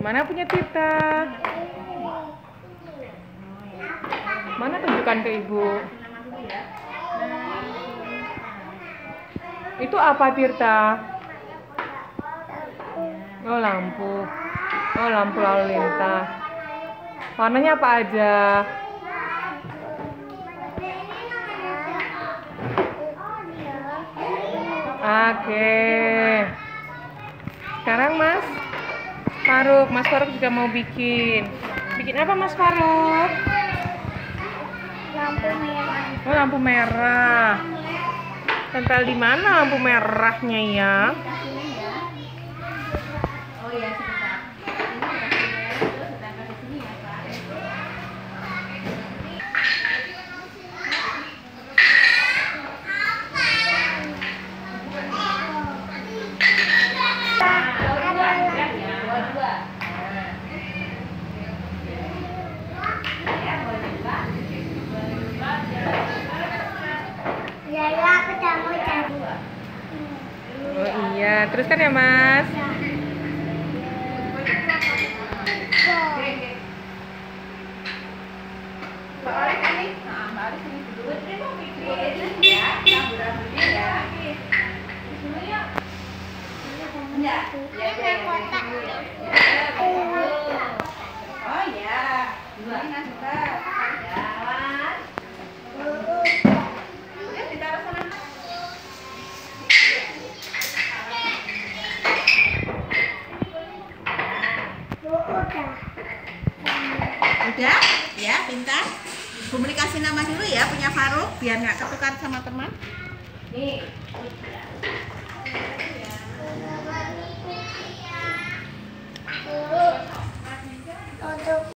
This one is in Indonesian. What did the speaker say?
Mana punya Tirta? Mana tunjukkan ke ibu? Itu apa Tirta? Oh lampu. Oh lampu lalu lintas. Warnanya apa aja? Oke. Sekarang Mas Faruk, Mas Faruk juga mau bikin. Bikin apa Mas Faruk? lampu merah Oh lampu merah. Tempel di mana lampu merahnya ya? Oh iya sebentar. Ini dikasih terus ditempel di sini ya Pak. Ya ya aku Oh iya, ya Mas. Nah, mau bikin ya, ya. Ya. Ya ya ya. Udah? Ya, pintar. Komunikasi nama dulu ya punya Faruk biar nggak ketukar sama teman. Nih.